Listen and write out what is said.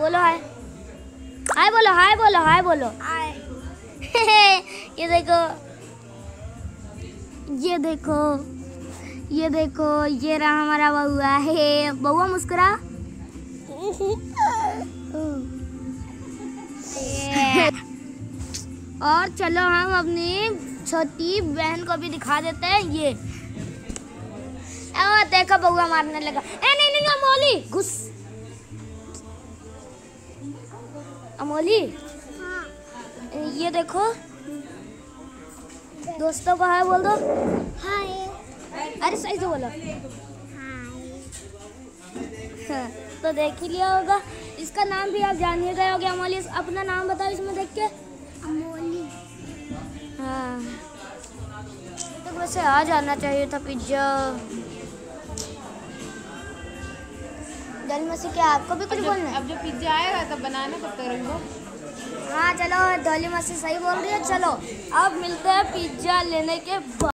बोलो हाय। हाय बोलो हाय बोलो हाय बोलो। हाय। ये देखो। ये देखो। ये देखो ये रहा हमारा बउआ है बउआ मुस्कुरा। और चलो हम अपनी छोटी बहन को भी दिखा देते हैं ये। देखो बउआ मारने लगा। ए नहीं नहीं अमोली घुस। अमोली? हाँ। ये देखो। दोस्तों को हाय बोल दो। हाय। अरे सही से बोलो। हाँ, तो देख ही लिया होगा। इसका नाम भी आप जान ही गए होगे अमोली। अपना नाम बताओ इसमें देख के। अमोली। हाँ। तो वैसे आ जाना चाहिए था पिज्जा। दल मसी क्या आपको भी कुछ बोलना है? अब जो पिज्जा आएगा तब बनाना तब तक रंगो हाँ चलो डोली मसी सही बोल रही है चलो। अब मिलते हैं पिज्जा लेने के बाद।